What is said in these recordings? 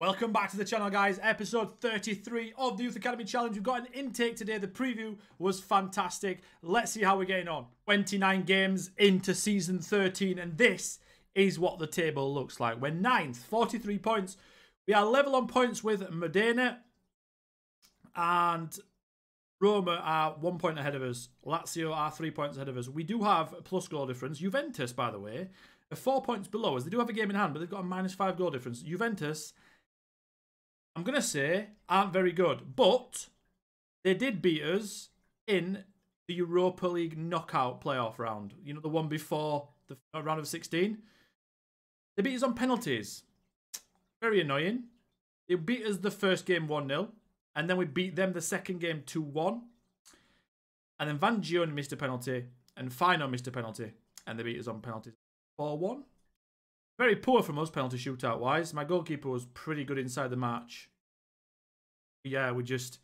Welcome back to the channel, guys. Episode 33 of the Youth Academy Challenge. We've got an intake today. The preview was fantastic. Let's see how we're getting on. 29 games into season 13, and this is what the table looks like. We're ninth, 43 points. We are level on points with Modena, and Roma are one point ahead of us. Lazio are three points ahead of us. We do have a plus goal difference. Juventus, by the way, are four points below us. They do have a game in hand, but they've got a minus five goal difference. Juventus I'm going to say aren't very good, but they did beat us in the Europa League knockout playoff round. You know, the one before the uh, round of 16. They beat us on penalties. Very annoying. They beat us the first game 1 0, and then we beat them the second game 2 1. And then Van Gion missed a penalty, and Fino missed a penalty, and they beat us on penalties 4 1. Very poor from us, penalty shootout wise. My goalkeeper was pretty good inside the match. Yeah, we just.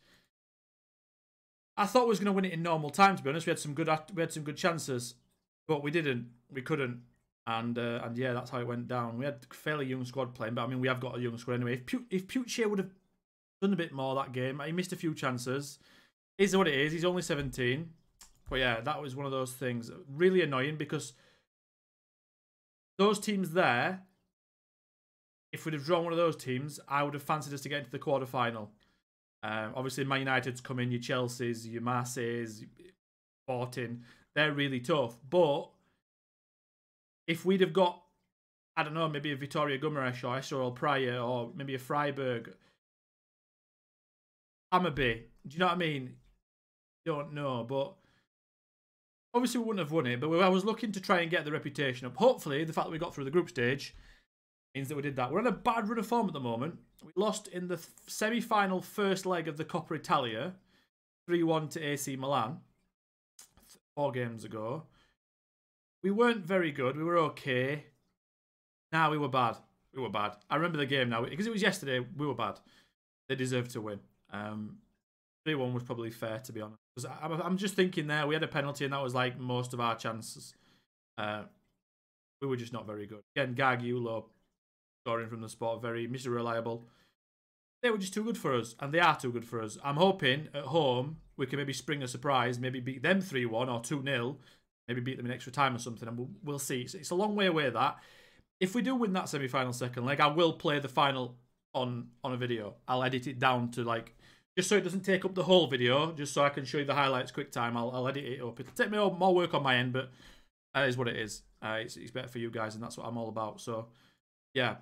I thought we was going to win it in normal time. To be honest, we had some good we had some good chances, but we didn't. We couldn't, and uh, and yeah, that's how it went down. We had a fairly young squad playing, but I mean, we have got a young squad anyway. If Pu- if Pucci would have done a bit more that game, he missed a few chances. Is what it is. He's only seventeen, but yeah, that was one of those things. Really annoying because those teams there, if we'd have drawn one of those teams, I would have fancied us to get into the quarter final. Um, obviously, Man United's come in, your Chelsea's, your Marseille's, Sporting. They're really tough. But if we'd have got, I don't know, maybe a Victoria Guimaraes or Estoril Praia or maybe a Freiburg, Hammarby, do you know what I mean? Don't know, but obviously we wouldn't have won it, but I was looking to try and get the reputation up. Hopefully, the fact that we got through the group stage means that we did that. We're on a bad run of form at the moment. We lost in the semi-final first leg of the Coppa Italia, 3-1 to AC Milan, four games ago. We weren't very good. We were okay. Nah, we were bad. We were bad. I remember the game now because it was yesterday. We were bad. They deserved to win. Um, 3 1 was probably fair, to be honest. I'm just thinking there, we had a penalty, and that was like most of our chances. Uh, we were just not very good. Again, Gargiulo scoring from the spot, very Mr. Reliable. They were just too good for us, and they are too good for us. I'm hoping at home we can maybe spring a surprise, maybe beat them 3 1 or 2 0, maybe beat them in extra time or something, and we'll, we'll see. It's, it's a long way away, that. If we do win that semi final second leg, I will play the final on on a video. I'll edit it down to like just so it doesn't take up the whole video, just so I can show you the highlights quick time, I'll, I'll edit it up. It'll take me more work on my end, but that is what it is. Uh, it's, it's better for you guys, and that's what I'm all about. So, yeah.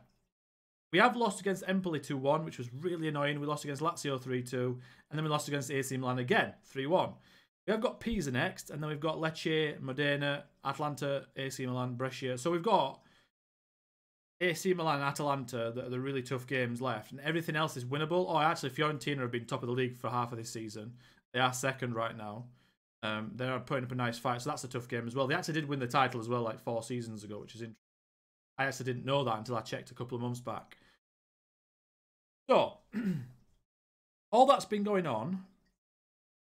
We have lost against Empoli 2-1, which was really annoying. We lost against Lazio 3-2, and then we lost against AC Milan again, 3-1. We have got Pisa next, and then we've got Lecce, Modena, Atalanta, AC Milan, Brescia. So we've got AC Milan and Atalanta that are the really tough games left, and everything else is winnable. Oh, actually, Fiorentina have been top of the league for half of this season. They are second right now. Um, they are putting up a nice fight, so that's a tough game as well. They actually did win the title as well, like four seasons ago, which is interesting. I actually didn't know that until I checked a couple of months back. So, all that's been going on,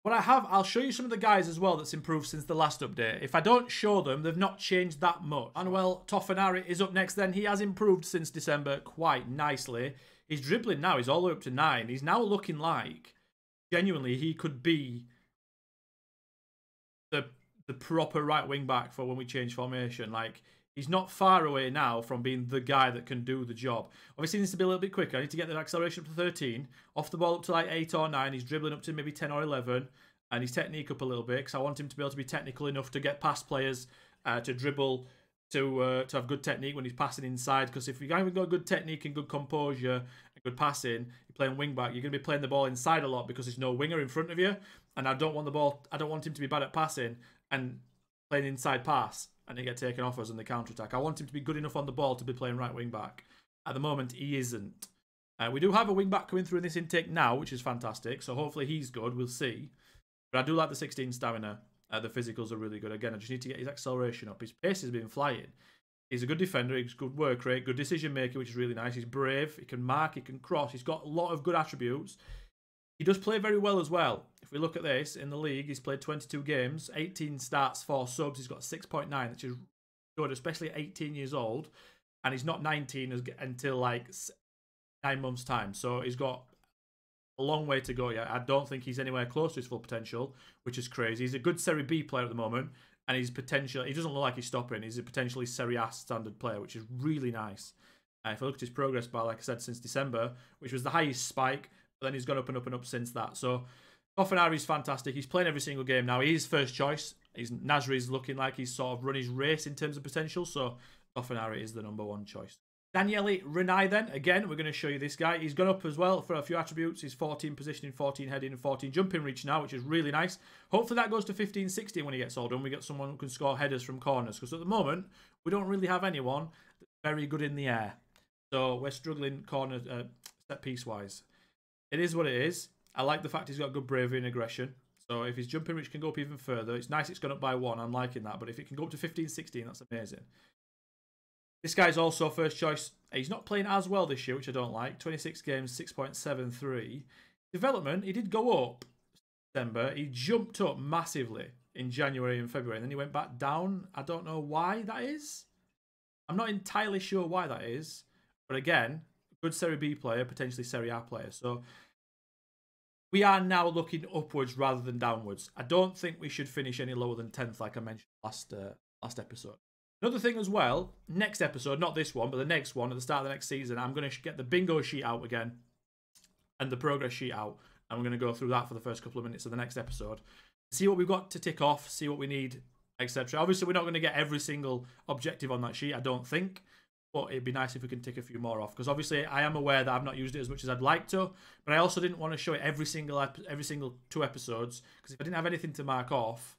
what I have, I'll show you some of the guys as well that's improved since the last update. If I don't show them, they've not changed that much. Manuel Toffanari is up next then. He has improved since December quite nicely. He's dribbling now. He's all the way up to nine. He's now looking like, genuinely, he could be the the proper right wing back for when we change formation. Like, He's not far away now from being the guy that can do the job. Obviously, he needs to be a little bit quicker. I need to get the acceleration up to 13. Off the ball up to like 8 or 9. He's dribbling up to maybe 10 or 11. And his technique up a little bit because I want him to be able to be technical enough to get past players, uh, to dribble, to uh, to have good technique when he's passing inside. Because if you haven't got good technique and good composure and good passing, you're playing wing back. You're going to be playing the ball inside a lot because there's no winger in front of you. And I don't want the ball. I don't want him to be bad at passing and playing inside pass and he get taken off us in the counter attack. I want him to be good enough on the ball to be playing right wing back. At the moment, he isn't. Uh, we do have a wing back coming through in this intake now, which is fantastic. So hopefully he's good. We'll see. But I do like the 16 stamina. Uh, the physicals are really good. Again, I just need to get his acceleration up. His pace has been flying. He's a good defender. He's good work rate, good decision maker, which is really nice. He's brave. He can mark. He can cross. He's got a lot of good attributes. He does play very well as well. If we look at this in the league, he's played 22 games, 18 starts, four subs. He's got 6.9, which is good, especially at 18 years old. And he's not 19 until like nine months' time. So he's got a long way to go yet. I don't think he's anywhere close to his full potential, which is crazy. He's a good Serie B player at the moment, and he's potential. He doesn't look like he's stopping. He's a potentially Serie A standard player, which is really nice. Uh, if I look at his progress bar, like I said, since December, which was the highest spike, then he's gone up and up and up since that. So Toffanari's fantastic. He's playing every single game now. He's first choice. He's Nasri's looking like he's sort of run his race in terms of potential. So Toffanari is the number one choice. Daniele Renai then, again, we're going to show you this guy. He's gone up as well for a few attributes. He's 14 positioning, 14 heading, and 14 jumping reach now, which is really nice. Hopefully that goes to 15, 16 when he gets all done. We get someone who can score headers from corners. Because at the moment, we don't really have anyone very good in the air. So we're struggling corner uh, set piece wise. It is what it is. I like the fact he's got good bravery and aggression. So if his jumping reach can go up even further, it's nice it's gone up by one. I'm liking that. But if it can go up to 15, 16, that's amazing. This guy's also first choice. He's not playing as well this year, which I don't like. 26 games, 6.73. Development, he did go up December. He jumped up massively in January and February, and then he went back down. I don't know why that is. I'm not entirely sure why that is. But again, good Serie B player, potentially Serie A player. So we are now looking upwards rather than downwards. I don't think we should finish any lower than 10th, like I mentioned last uh, last episode. Another thing as well, next episode, not this one, but the next one at the start of the next season, I'm going to get the bingo sheet out again and the progress sheet out. And we're going to go through that for the first couple of minutes of the next episode. See what we've got to tick off, see what we need, etc. Obviously, we're not going to get every single objective on that sheet, I don't think. But it'd be nice if we can tick a few more off because obviously I am aware that I've not used it as much as I'd like to, but I also didn't want to show it every single every single two episodes because if I didn't have anything to mark off,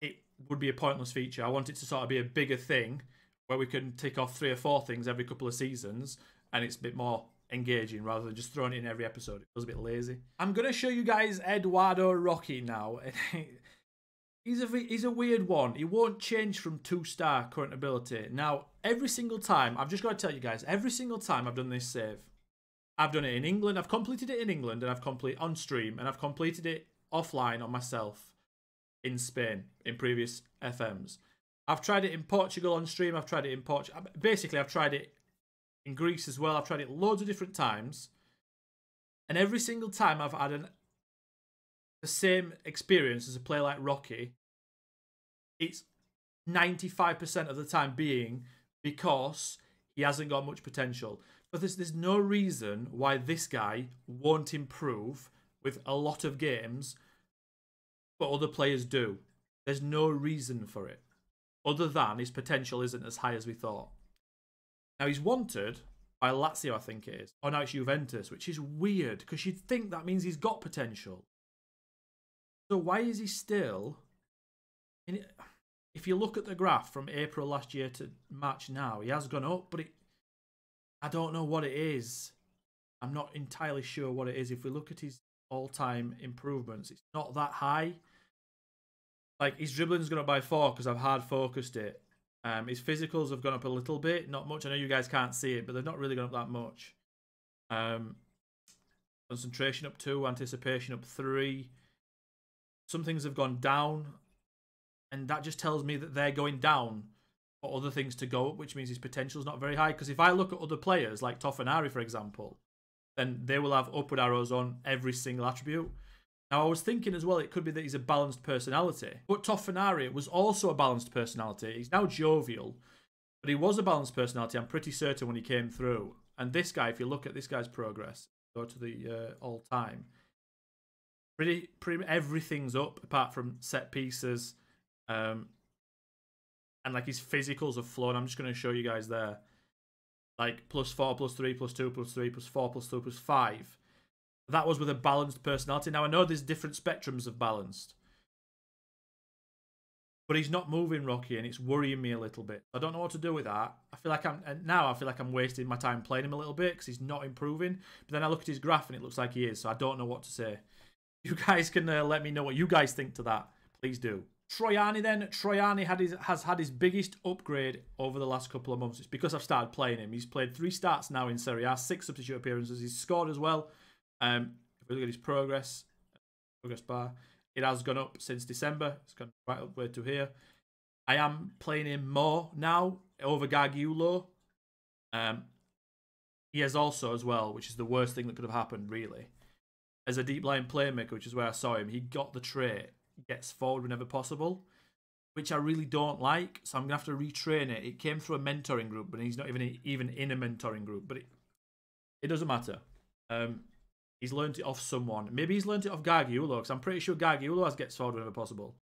it would be a pointless feature. I want it to sort of be a bigger thing where we can tick off three or four things every couple of seasons and it's a bit more engaging rather than just throwing it in every episode. It feels a bit lazy. I'm going to show you guys Eduardo Rocchi now. he's a he's a weird one. He won't change from two star current ability. Now, every single time, I've just got to tell you guys, every single time I've done this save, I've done it in England. I've completed it in England and I've complete on stream and I've completed it offline on myself in Spain in previous FMs. I've tried it in Portugal on stream. I've tried it in Portugal. Basically, I've tried it in Greece as well. I've tried it loads of different times. And every single time I've had an, the same experience as a player like Rocchi, it's 95% of the time being because he hasn't got much potential. But there's, there's no reason why this guy won't improve with a lot of games but other players do. There's no reason for it, other than his potential isn't as high as we thought. Now he's wanted by Lazio, I think it is. Oh, now it's Juventus, which is weird because you'd think that means he's got potential. So why is he still? If you look at the graph from April last year to March now, he has gone up, but it, I don't know what it is. I'm not entirely sure what it is. If we look at his all-time improvements, it's not that high. Like his dribbling's gone up by four because I've hard focused it. Um, his physicals have gone up a little bit, not much. I know you guys can't see it, but they've not really gone up that much. Um, concentration up two, anticipation up three. Some things have gone down, and that just tells me that they're going down for other things to go up, which means his potential is not very high. Because if I look at other players like Toffanari, for example, then they will have upward arrows on every single attribute. Now, I was thinking as well, it could be that he's a balanced personality. But Toffanari was also a balanced personality. He's now jovial, but he was a balanced personality, I'm pretty certain, when he came through. And this guy, if you look at this guy's progress, go to the uh, all time, pretty, pretty everything's up apart from set pieces. Um, and like his physicals are flown. I'm just going to show you guys there. Like plus four, plus three, plus two, plus three, plus four, plus two, plus five that was with a balanced personality. Now I know there's different spectrums of balanced, but he's not moving Rocchi, and it's worrying me a little bit. I don't know what to do with that. I feel like I'm now. I feel like I'm wasting my time playing him a little bit because he's not improving. But then I look at his graph, and it looks like he is. So I don't know what to say. You guys can uh, let me know what you guys think to that. Please do. Troyani then. Troyani had his, has had his biggest upgrade over the last couple of months. It's because I've started playing him. He's played three starts now in Serie A, six substitute appearances. He's scored as well. Um, if we look at his progress, progress bar, it has gone up since December. It's gone right up to here. I am playing him more now over Gargiulo. Um, he has also, as well, which is the worst thing that could have happened, really, as a deep line playmaker, which is where I saw him, he got the trait, gets forward whenever possible, which I really don't like. So I'm gonna have to retrain it. It came through a mentoring group, but he's not even even in a mentoring group. But it it doesn't matter. Um, he's learned it off someone. Maybe he's learned it off Gargiulo, because I'm pretty sure Gargiulo gets forward whenever possible.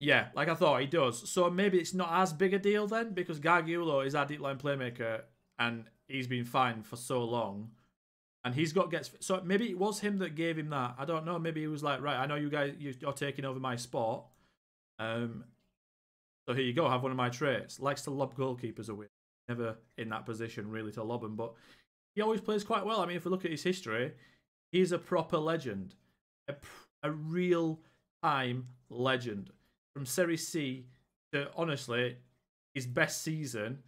Yeah, like I thought he does. So maybe it's not as big a deal then, because Gargiulo is our deep line playmaker, and he's been fine for so long and he's got gets so maybe it was him that gave him that. I don't know. Maybe he was like, right, I know you guys you're taking over my spot. Um, so here you go. Have one of my traits. Likes to lob goalkeepers away. Never in that position really to lob them, but he always plays quite well. I mean, if we look at his history, he's a proper legend, a, a real time legend from Serie C to honestly his best season.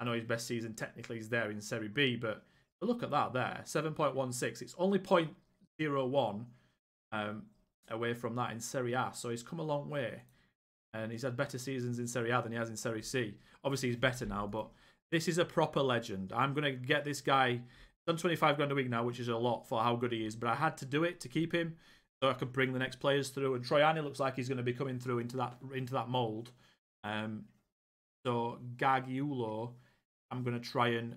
I know his best season technically is there in Serie B, but look at that there, 7.16. It's only 0.01 um, away from that in Serie A. So he's come a long way. And he's had better seasons in Serie A than he has in Serie C. Obviously, he's better now, but this is a proper legend. I'm going to get this guy done 25 grand a week now, which is a lot for how good he is. But I had to do it to keep him so I could bring the next players through. And Troyani looks like he's going to be coming through into that into that mold. Um, so Gargiulo, I'm going to try and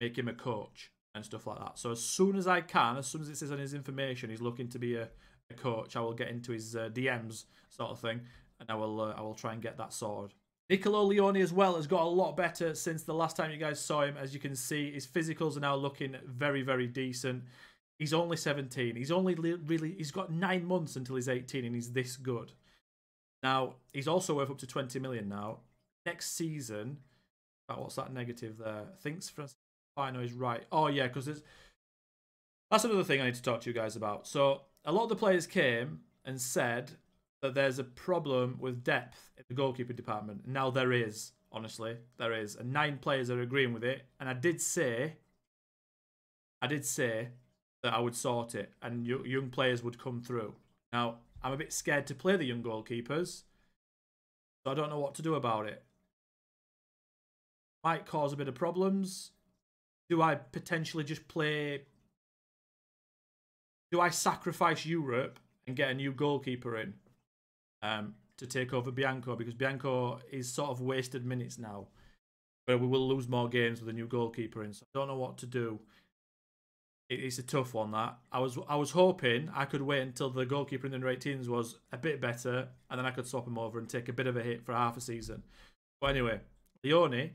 make him a coach and stuff like that. So as soon as I can, as soon as it says on his information, he's looking to be a, a coach. I will get into his uh, DMs sort of thing, and I will uh, I will try and get that sorted. Nicolo Leone as well has got a lot better since the last time you guys saw him. As you can see, his physicals are now looking very very decent. He's only 17. He's only really he's got nine months until he's 18, and he's this good. Now he's also worth up to 20 million now. Next season, what's that negative there? Thinks for I know he's right. Oh yeah, because there's that's another thing I need to talk to you guys about. So a lot of the players came and said that there's a problem with depth in the goalkeeper department. Now there is, honestly, there is, and nine players are agreeing with it. And I did say, I did say that I would sort it, and young players would come through. Now I'm a bit scared to play the young goalkeepers, so I don't know what to do about it. Might cause a bit of problems do I potentially just play? Do I sacrifice Europe and get a new goalkeeper in um, to take over Bianco because Bianco is sort of wasted minutes now, but we will lose more games with a new goalkeeper in. So I don't know what to do. It's a tough one. That I was I was hoping I could wait until the goalkeeper in the under 18s was a bit better, and then I could swap him over and take a bit of a hit for half a season. But anyway, Leone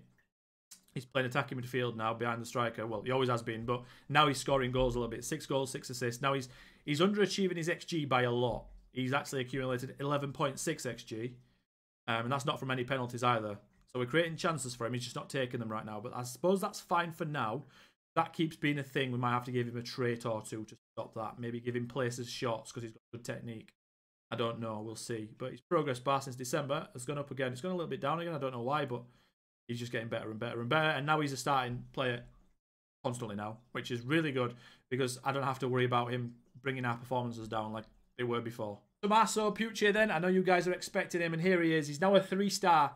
He's playing attacking midfield now behind the striker. Well, he always has been, but now he's scoring goals a little bit. Six goals, six assists. Now he's he's underachieving his XG by a lot. He's actually accumulated 11.6 XG, um, and that's not from any penalties either. So we're creating chances for him. He's just not taking them right now. But I suppose that's fine for now. That keeps being a thing. We might have to give him a trait or two to stop that. Maybe give him places shots because he's got good technique. I don't know. We'll see. But his progress bar since December has gone up again. It's gone a little bit down again. I don't know why, but he's just getting better and better and better. And now he's a starting player constantly now, which is really good because I don't have to worry about him bringing our performances down like they were before. Tommaso Pucci then, I know you guys are expecting him and here he is. He's now a three-star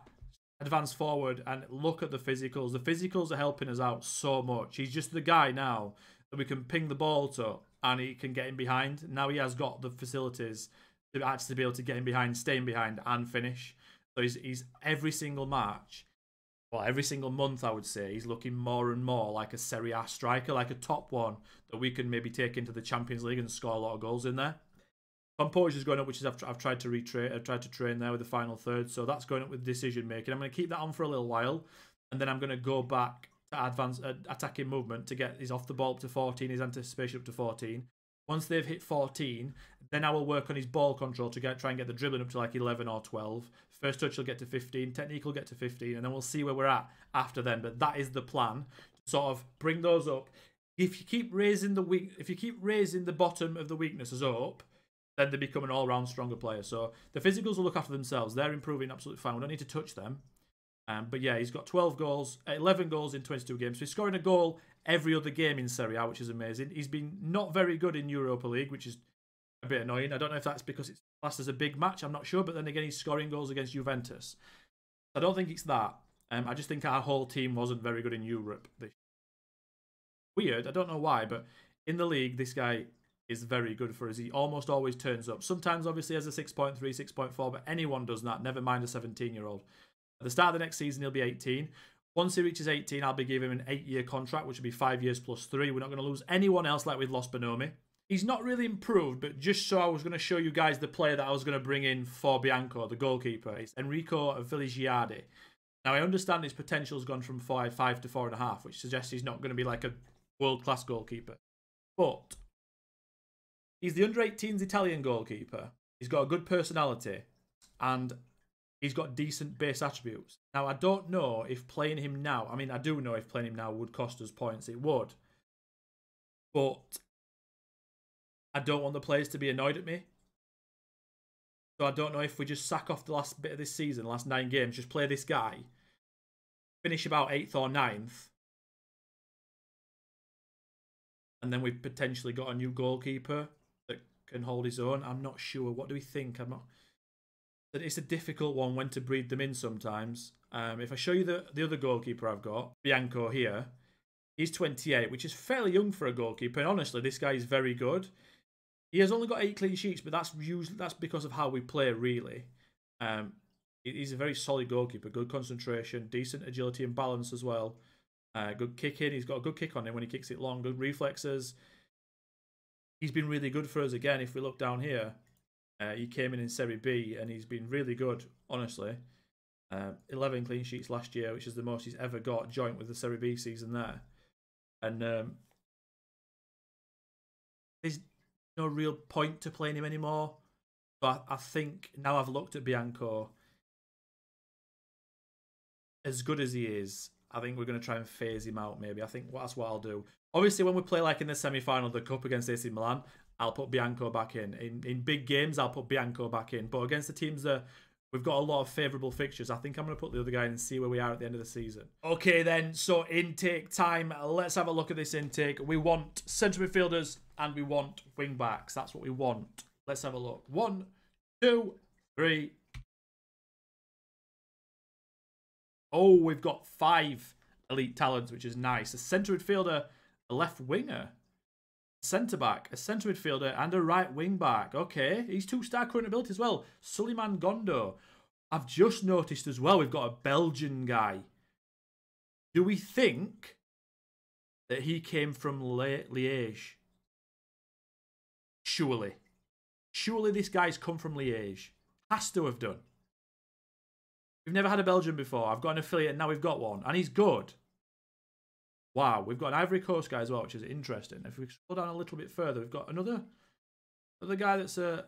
advanced forward and look at the physicals. The physicals are helping us out so much. He's just the guy now that we can ping the ball to and he can get in behind. Now he has got the facilities to actually be able to get in behind, stay in behind and finish. So he's, he's every single match well, every single month, I would say, he's looking more and more like a Serie A striker, like a top one that we can maybe take into the Champions League and score a lot of goals in there. Composure is going up, which is I've, I've tried to retrain, I've tried to train there with the final third, so that's going up with decision making. I'm going to keep that on for a little while, and then I'm going to go back to advance uh, attacking movement to get his off the ball up to 14, his anticipation up to 14. Once they've hit 14, then I will work on his ball control to get try and get the dribbling up to like 11 or 12. First touch will get to 15, technique will get to 15, and then we'll see where we're at after then. But that is the plan to sort of bring those up. If you keep raising the weak, if you keep raising the bottom of the weaknesses up, then they become an all-round stronger player. So the physicals will look after themselves. They're improving absolutely fine. We don't need to touch them. Um, but yeah, he's got 12 goals, 11 goals in 22 games. So he's scoring a goal every other game in Serie A, which is amazing. He's been not very good in Europa League, which is a bit annoying. I don't know if that's because it's classed as a big match. I'm not sure. But then again, he's scoring goals against Juventus. I don't think it's that. Um, I just think our whole team wasn't very good in Europe weird. I don't know why, but in the league, this guy is very good for us. He almost always turns up. Sometimes, obviously, as a 6.3, 6.4, but anyone does that, never mind a 17 year old. At the start of the next season, he'll be 18. Once he reaches 18, I'll be giving him an eight year contract, which will be five years plus three. We're not going to lose anyone else like we've lost Bonomi. He's not really improved, but just so I was going to show you guys the player that I was going to bring in for Bianco, the goalkeeper. It's Enrico Villagiardi. Now, I understand his potential's gone from five, five to four and a half, which suggests he's not going to be like a world class goalkeeper. But he's the under 18s Italian goalkeeper. He's got a good personality and he's got decent base attributes. Now, I don't know if playing him now, I mean, I do know if playing him now would cost us points. It would. But I don't want the players to be annoyed at me. So I don't know if we just sack off the last bit of this season, last nine games, just play this guy, finish about eighth or ninth, and then we've potentially got a new goalkeeper that can hold his own. I'm not sure. What do we think? I'm not. It's a difficult one when to breed them in sometimes. Um, if I show you the, the other goalkeeper I've got, Bianco here, he's 28, which is fairly young for a goalkeeper. And honestly, this guy is very good. He has only got eight clean sheets, but that's usually that's because of how we play. Really, um, he's a very solid goalkeeper. Good concentration, decent agility and balance as well. Uh, good kicking. He's got a good kick on him when he kicks it long. Good reflexes. He's been really good for us again. If we look down here, uh, he came in in Serie B and he's been really good. Honestly, uh, 11 clean sheets last year, which is the most he's ever got, joint with the Serie B season there. And um, there's no real point to playing him anymore. But I think now I've looked at Bianco, as good as he is, I think we're going to try and phase him out. Maybe I think that's what I'll do. Obviously, when we play like in the semi final of the cup against AC Milan, I'll put Bianco back in. In in big games, I'll put Bianco back in. But against the teams that we've got a lot of favourable fixtures, I think I'm going to put the other guy in and see where we are at the end of the season. Okay, then. So intake time. Let's have a look at this intake. We want centre midfielders and we want wing backs. That's what we want. Let's have a look. One, two, three. Oh, we've got five elite talents, which is nice. A centre midfielder, a left winger, centre back, a centre midfielder, and a right wing back. Okay, he's two star current ability as well. Suleiman Gondo. I've just noticed as well, we've got a Belgian guy. Do we think that he came from Liège? Surely. Surely this guy's come from Liège. Has to have done. We've never had a Belgian before. I've got an affiliate, now we've got one. And he's good. Wow, we've got an Ivory Coast guy as well, which is interesting. If we scroll down a little bit further, we've got another, another guy that's a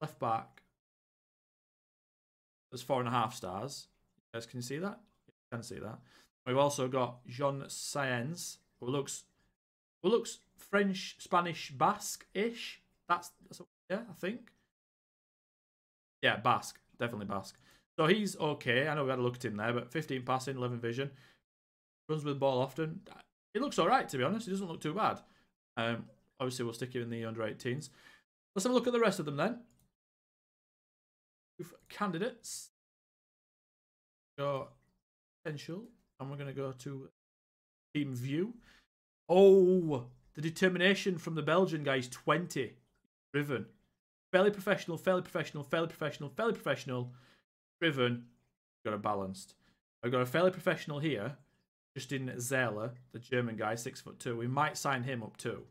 left back. That's four and a half stars. You guys can you see that? You can see that. We've also got Jean Saenz, who looks, who looks French, Spanish, Basque-ish. That's, that's yeah, I think. Yeah, Basque, definitely Basque. So he's okay. I know we had a look at him there, but 15 passing, 11 vision. Runs with the ball often it looks all right, to be honest. It doesn't look too bad. Um, obviously, we'll stick him in the under 18s. Let's have a look at the rest of them then. Candidates. Potential. And we're going to go to team view. Oh, the determination from the Belgian guy is 20. Driven. Fairly professional, fairly professional, fairly professional, fairly professional. Driven. Got a balanced. I've got a fairly professional here. Justin Zehler, the German guy, six foot two. We might sign him up too.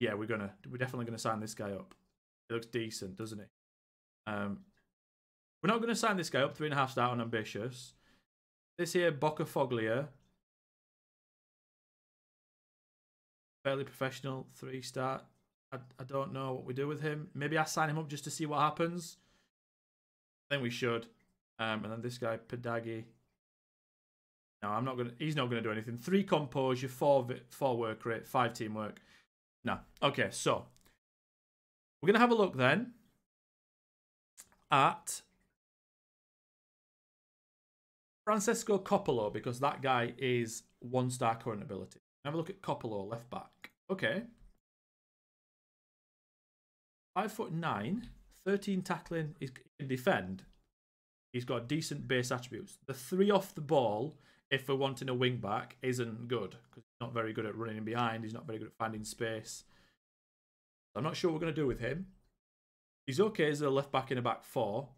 Yeah, we're gonna we're definitely gonna sign this guy up. He looks decent, doesn't he? Um, we're not gonna sign this guy up three and a half star on ambitious. This here Boca Foglia. Fairly professional, three star. I, I don't know what we do with him. Maybe I sign him up just to see what happens. I think we should. Um, and then this guy, Pedagi. No, I'm not gonna. He's not gonna do anything. Three composure, four four work rate, five teamwork. No. Okay, so we're gonna have a look then at Francesco Coppolo because that guy is one star current ability. Have a look at Coppolo, left back. Okay. Five foot nine, 13 tackling. He can defend. He's got decent base attributes. The three off the ball if we're wanting a wing back, isn't good because he's not very good at running in behind. He's not very good at finding space. I'm not sure what we're going to do with him. He's okay as a left back in a back four.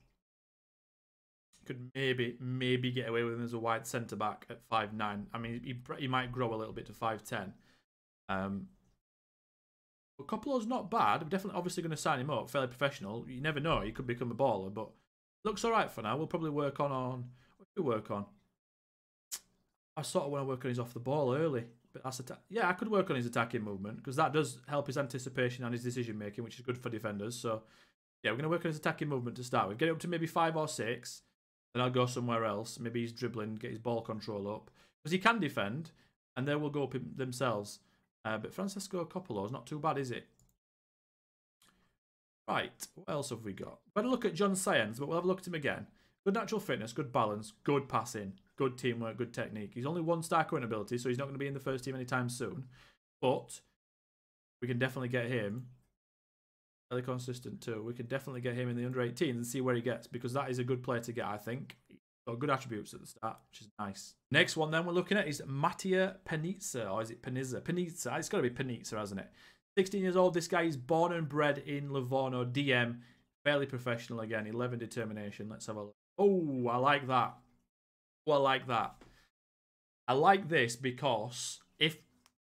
Could maybe maybe get away with him as a wide centre back at five nine. I mean, he, he might grow a little bit to five ten. Um, but Coppolo's not bad. We're definitely obviously going to sign him up. Fairly professional. You never know. He could become a baller, but looks all right for now. We'll probably work on on what do we work on? I sort of want to work on his off the ball early. But that's atta- yeah, I could work on his attacking movement because that does help his anticipation and his decision making, which is good for defenders. So yeah, we're going to work on his attacking movement to start with. Get it up to maybe five or six. Then I'll go somewhere else. Maybe he's dribbling, get his ball control up because he can defend, and they will go up themselves. Uh, but Francesco Coppolo is not too bad, is it? Right, what else have we got? Better look at John Science, but we'll have a look at him again. Good natural fitness, good balance, good passing, good teamwork, good technique. He's only one star current ability, so he's not going to be in the first team anytime soon. But we can definitely get him fairly consistent too. We can definitely get him in the under 18s and see where he gets because that is a good player to get, I think. Got good attributes at the start, which is nice. Next one then we're looking at is Mattia Panizza, or is it Panizza? Panizza. It's got to be Panizza, hasn't it? 16 years old. This guy is born and bred in Livorno, DM. Fairly professional again. 11 determination. Let's have a look. Oh, I like that. I like that. I like this because if,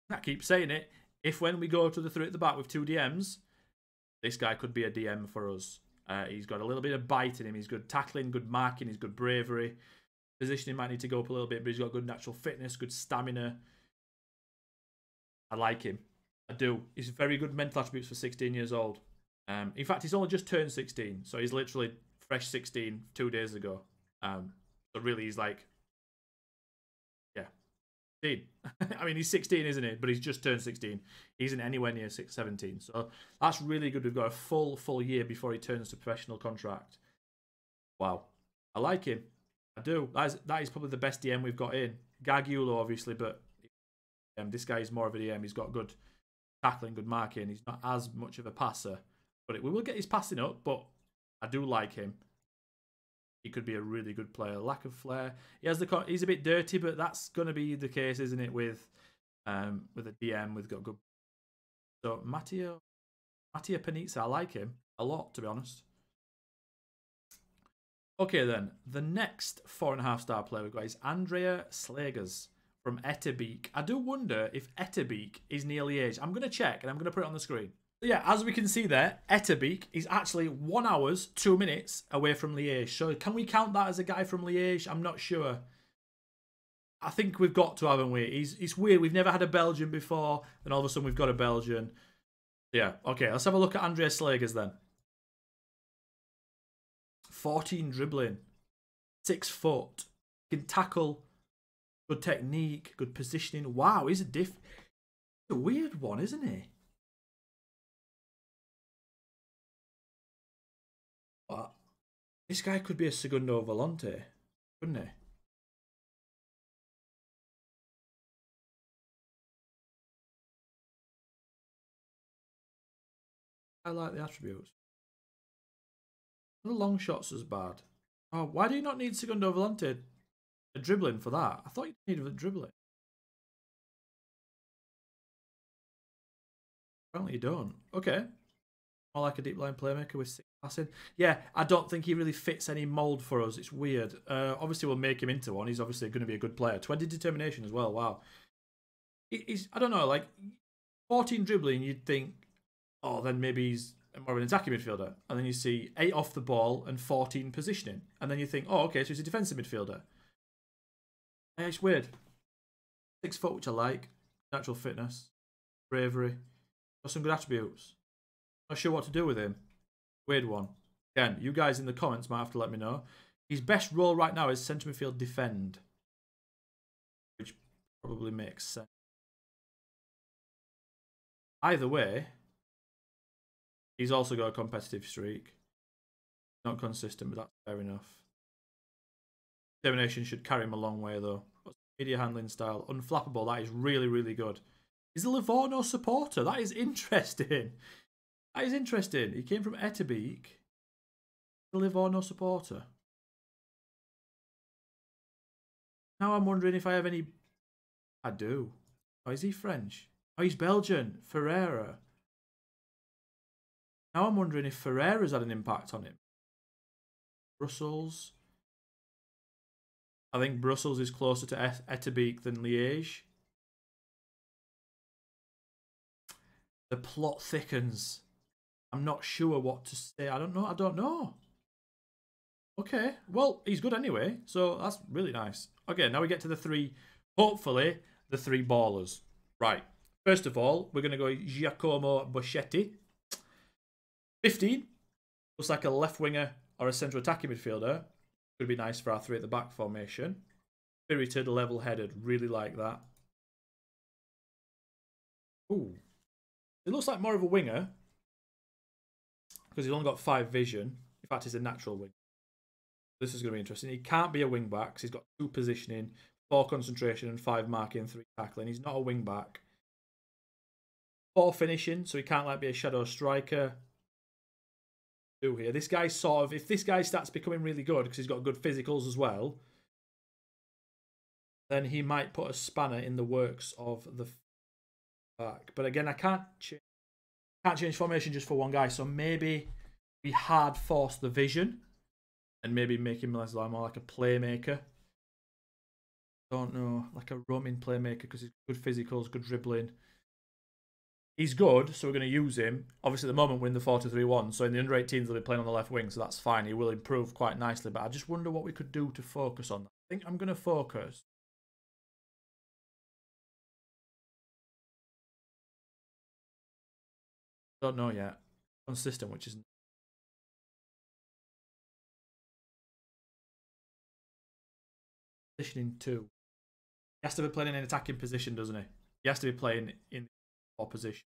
I keep saying it, if when we go to the three at the back with two DMs, this guy could be a DM for us. Uh, he's got a little bit of bite in him. He's good tackling, good marking, he's good bravery. Positioning might need to go up a little bit, but he's got good natural fitness, good stamina. I like him. I do. He's very good mental attributes for 16 years old. Um, in fact, he's only just turned 16, so he's literally fresh 16 two days ago. Um, so really, he's like 16. I mean, he's 16, isn't he? But he's just turned 16. He isn't anywhere near 6, 17. So that's really good. We've got a full, full year before he turns to professional contract. Wow. I like him. I do. That is, that is probably the best DM we've got in. Gargiulo, obviously, but um, this guy is more of a DM. He's got good tackling, good marking. He's not as much of a passer. But we will get his passing up, but I do like him he could be a really good player. Lack of flair. He has the he's a bit dirty, but that's going to be the case, isn't it? With um with a DM with got good. So Matteo Mattia Panizza, I like him a lot to be honest. Okay then, the next four and a half star player we've got is Andrea Slagers from Etterbeek. I do wonder if Etterbeek is near Liège. I'm going to check and I'm going to put it on the screen yeah, as we can see there, Etterbeek is actually one hours, two minutes away from Liège. So can we count that as a guy from Liège? I'm not sure. I think we've got to, haven't we? He's, it's weird. We've never had a Belgian before, and all of a sudden we've got a Belgian. Yeah, okay, let's have a look at Andrea Slegers then. 14 dribbling, six foot, can tackle, good technique, good positioning. Wow, he's a diff. a weird one, isn't he? This guy could be a Segundo Volante, couldn't he? I like the attributes. The long shots is bad. Oh, why do you not need Segundo Volante? A dribbling for that? I thought you needed a dribbling. Apparently you don't. Okay. More like a deep line playmaker with six passing. Yeah, I don't think he really fits any mould for us. It's weird. Uh, obviously, we'll make him into one. He's obviously going to be a good player. 20 determination as well. Wow. He's, I don't know, like 14 dribbling, you'd think, oh, then maybe he's more of an attacking midfielder. And then you see 8 off the ball and 14 positioning. And then you think, oh, okay, so he's a defensive midfielder. Yeah, it's weird. Six foot, which I like. Natural fitness. Bravery. Got some good attributes. Not sure what to do with him. Weird one. Again, you guys in the comments might have to let me know. His best role right now is centre midfield defend. Which probably makes sense. Either way, he's also got a competitive streak. Not consistent, but that's fair enough. Determination should carry him a long way, though. Media handling style, unflappable. That is really, really good. He's a Livorno supporter. That is interesting. That is interesting. He came from Etterbeek. Livorno supporter. Now I'm wondering if I have any. I do. Oh, is he French? Oh, he's Belgian. Ferreira. Now I'm wondering if Ferreira's had an impact on him. Brussels. I think Brussels is closer to Et- Etterbeek than Liège. The plot thickens. I'm not sure what to say. I don't know. I don't know. Okay. Well, he's good anyway. So that's really nice. Okay, now we get to the three, hopefully, the three ballers. Right. First of all, we're going to go Giacomo Boschetti. 15. Looks like a left winger or a central attacking midfielder. Could be nice for our three at the back formation. Spirited, level headed. Really like that. Ooh. It looks like more of a winger. Because he's only got five vision. In fact, he's a natural wing. This is going to be interesting. He can't be a wing back because he's got two positioning, four concentration, and five marking, three tackling. He's not a wing back. Four finishing, so he can't like be a shadow striker. Do here. This guy sort of if this guy starts becoming really good because he's got good physicals as well, then he might put a spanner in the works of the back. But again, I can't change, can't change formation just for one guy. So maybe we hard force the vision and maybe make him less more like a playmaker. Don't know, like a roaming playmaker because he's good physicals, good dribbling. He's good, so we're going to use him. Obviously, at the moment, we're in the 4 3 1, so in the under 18s, they'll be playing on the left wing, so that's fine. He will improve quite nicely, but I just wonder what we could do to focus on that. I think I'm going to focus. Don't know yet. Consistent, which is positioning two. He has to be playing in an attacking position, doesn't he? He has to be playing in opposition.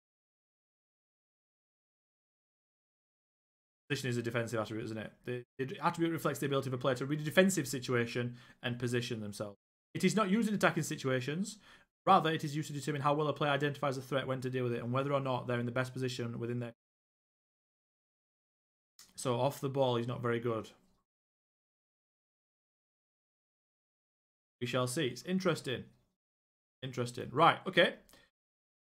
Position is a defensive attribute, isn't it? The, the attribute reflects the ability of a player to read a defensive situation and position themselves. It is not used in attacking situations. Rather, it is used to determine how well a player identifies a threat, when to deal with it, and whether or not they're in the best position within their. So off the ball, he's not very good. We shall see. It's interesting. Interesting. Right, okay.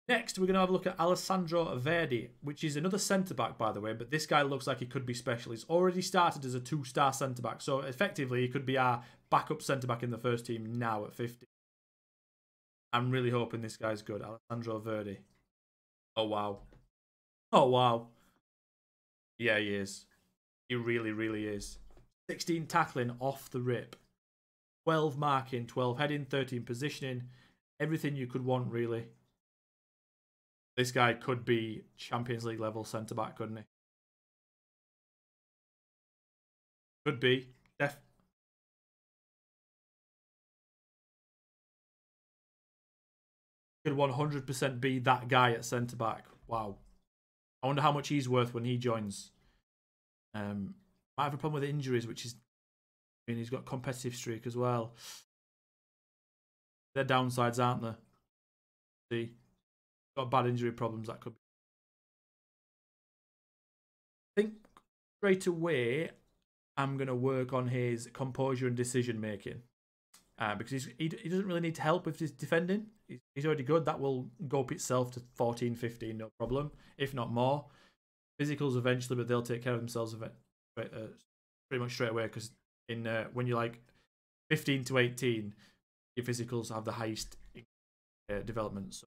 Next, we're going to have a look at Alessandro Verdi, which is another centre back, by the way. But this guy looks like he could be special. He's already started as a two star centre back. So effectively, he could be our backup centre back in the first team now at 50. I'm really hoping this guy's good. Alessandro Verdi. Oh, wow. Oh, wow. Yeah, he is. He really, really is. 16 tackling off the rip. 12 marking, 12 heading, 13 positioning. Everything you could want, really. This guy could be Champions League level centre back, couldn't he? Could be. Def- could 100% be that guy at centre back. Wow. I wonder how much he's worth when he joins. Um, might have a problem with injuries, which is I mean, he's got competitive streak as well. They're downsides, aren't there? See, got bad injury problems. That could. Be. I think straight away, I'm going to work on his composure and decision making. Uh, because he, he doesn't really need to help with his defending. He's, he's already good. That will go up itself to 14, 15, no problem, if not more. Physicals eventually, but they'll take care of themselves of it, uh, pretty much straight away because in uh, when you're like 15 to 18, your physicals have the highest uh, development. So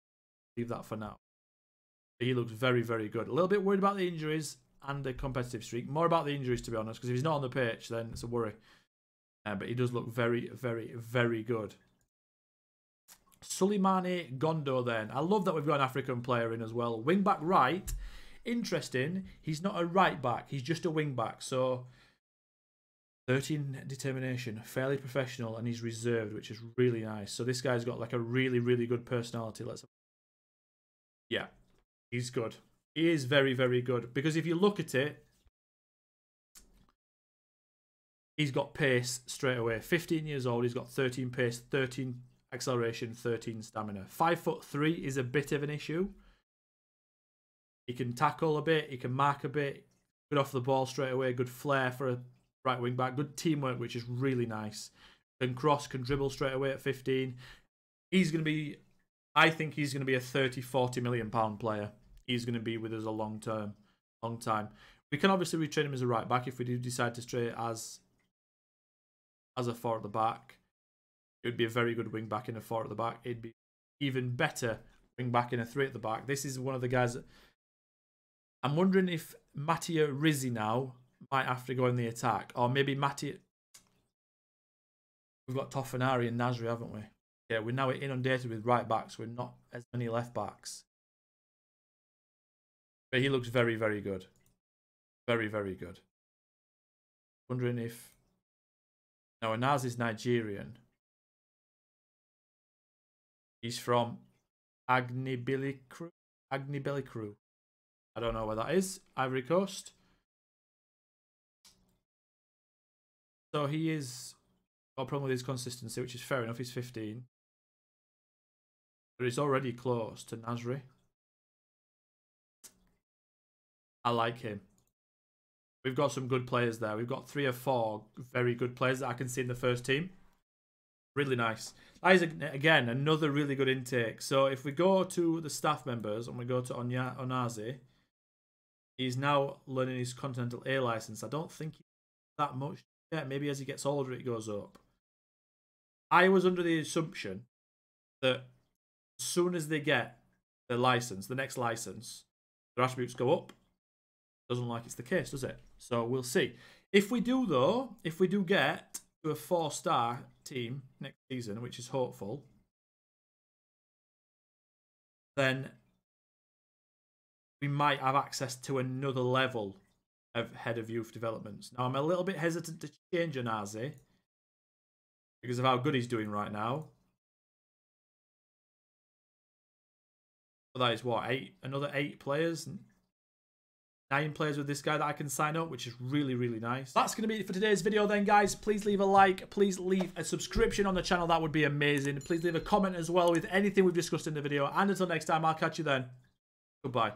leave that for now. He looks very, very good. A little bit worried about the injuries and the competitive streak. More about the injuries, to be honest, because if he's not on the pitch, then it's a worry. Uh, but he does look very, very, very good. Suleimani Gondo, then. I love that we've got an African player in as well. Wing back right. Interesting. He's not a right back, he's just a wing back. So 13 determination, fairly professional, and he's reserved, which is really nice. So this guy's got like a really, really good personality. Let's, yeah, he's good. He is very, very good because if you look at it, he's got pace straight away. 15 years old, he's got 13 pace, 13 acceleration, 13 stamina. Five foot three is a bit of an issue. He can tackle a bit, he can mark a bit, good off the ball straight away, good flair for a right wing back. Good teamwork, which is really nice. Can cross, can dribble straight away at 15. He's going to be I think he's going to be a 30, 40 million pound player. He's going to be with us a long term, long time. We can obviously retrain him as a right back if we do decide to stray as as a four at the back. It would be a very good wing back in a four at the back. It'd be even better wing back in a three at the back. This is one of the guys that I'm wondering if Mattia Rizzi now might have to go in the attack, or maybe Mattia. We've got Toffanari and Nasri, haven't we? Yeah, we're now inundated with right backs. We're not as many left backs. But he looks very, very good. Very, very good. Wondering if. Now, Anaz is Nigerian. He's from Agnibilékrou. Agnibilékrou. I don't know where that is. Ivory Coast. So he is got a problem with his consistency, which is fair enough. He's 15. But he's already close to Nasri. I like him. We've got some good players there. We've got three or four very good players that I can see in the first team. Really nice. That is, again, another really good intake. So if we go to the staff members and we go to Onya Onazi, he's now learning his Continental A license. I don't think that much yet. Maybe as he gets older, it goes up. I was under the assumption that as soon as they get the license, the next license, their attributes go up. Doesn't like it's the case, does it? So we'll see. If we do, though, if we do get to a four star team next season, which is hopeful, then we might have access to another level of head of youth developments. Now, I'm a little bit hesitant to change Onazi because of how good he's doing right now. But that is what eight, another eight players, nine players with this guy that I can sign up, which is really, really nice. That's going to be it for today's video then, guys. Please leave a like. Please leave a subscription on the channel. That would be amazing. Please leave a comment as well with anything we've discussed in the video. And until next time, I'll catch you then. Goodbye.